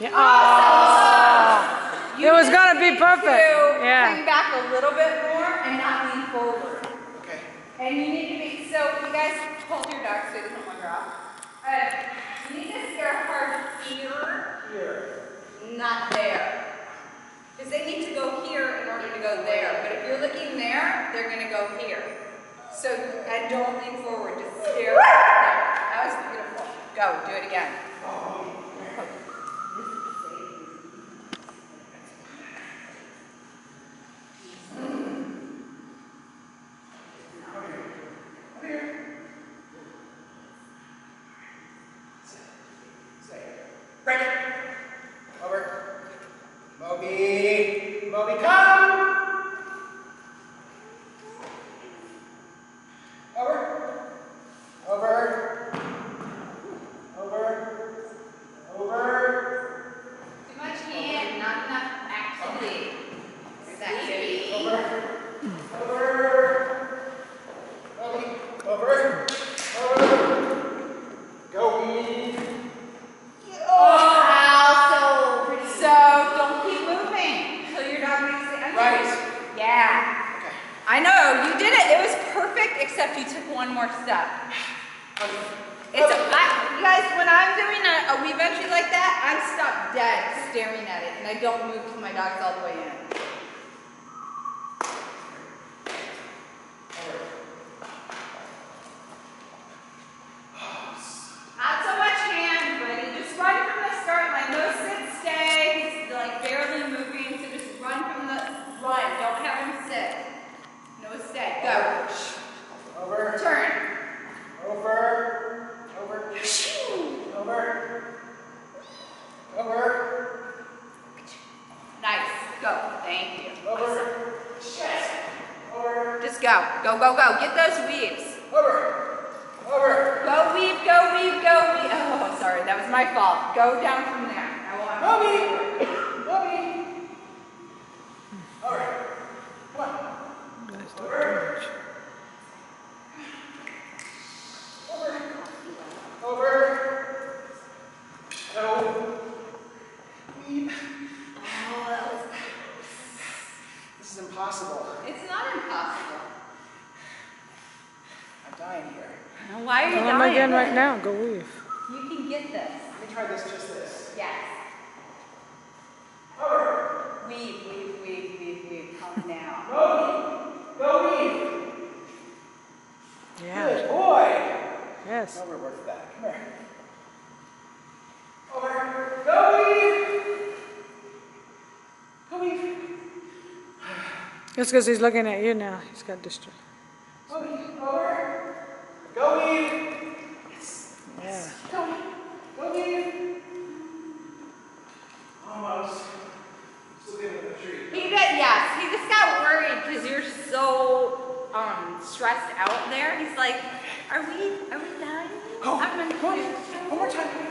Yeah. Yeah. Oh. It was gonna be perfect. to Yeah. Hang back a little bit more and not lean forward. Okay. And you need to be, so you guys hold your dog so it doesn't wander off. Uh, you need to stare hard here, Here. not there. Because they need to go here in order to go there. But if you're looking there, they're going to go here. So, and don't lean forward, just stare there. That was beautiful. Go, do it again. Break. Over. Moby. Moby, come. Over. Over. Over. Over. Too much hand, not enough activity. There's activity. Over. Over. Moby. Over. Over. Go, Weed. Wow, so pretty. So don't keep moving until your dog makes it. Right. Yeah. Okay. I know you did it. It was perfect, except you took one more step. It's a, I, you guys. When I'm doing a, a weave entry like that, I'm stopped dead staring at it, and I don't move till my dog's all the way in. Not so much hand, but you just run from the start. Like no sit, stay. He's like barely moving, so just run from the run. Don't have him sit. No stay. Go. Over. Turn. Over. Over. Over. Over. Nice. Go. Thank you. Over. Over. Just go. Go, go, go. Get those weaves. Over. Over. Go weave, go weave, go weave. Oh, sorry. That was my fault. Go down from there. I want Bobby. Bobby. All right. Come on. Over. Over. Over. Go. Weave. Oh, that was. This is impossible. It's not impossible. I'm dying here. Why are you Tell dying? him again right now. Go weave. You can get this. Let me try this, just this. Yes. Over. Weave, weave, weave, weave, weave. Come now. Go. weave. Go weave. Yeah. Good boy. Yes. Over worth that. Come here. Over. Go weave. Go weave. It's because he's looking at you now. He's got distracted. Go weave. Over. Go weave. Yeah. Go. Go weave. Almost. Still getting with the tree. He did, yes. He just got worried because you're so um stressed out there. He's like, are we are we dying? Oh, I'm gonna come on. do- One more time.